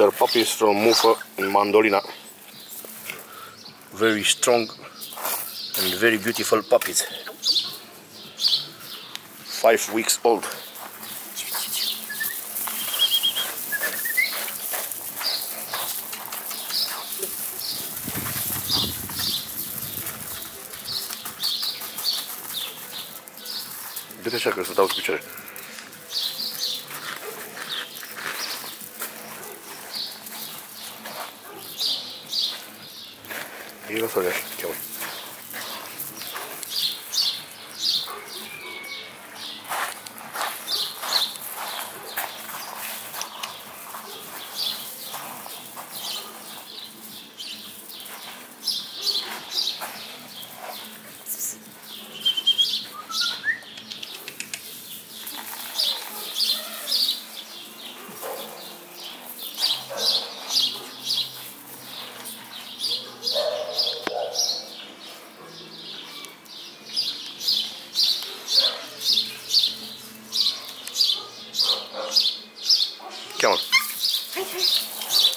Are puppies from Mufa and Mandolina. Very strong and very beautiful puppies. Five weeks old. Gdy się jakoś dał 映画それ今日 Come on. Hi, hi.